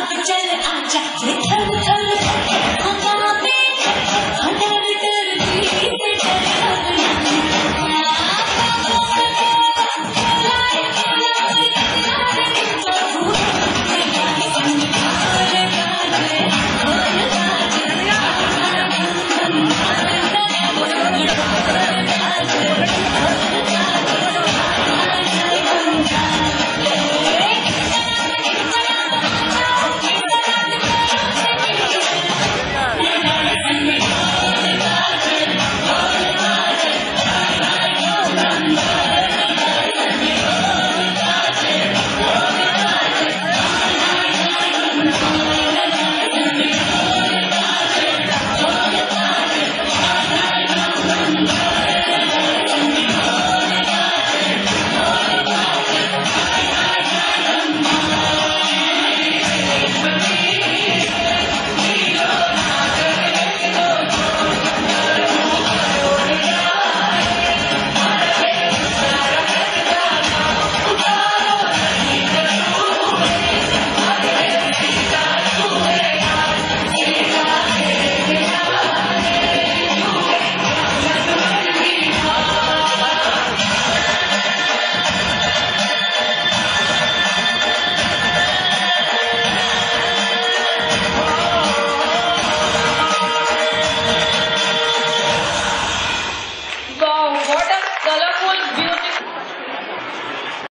I'll be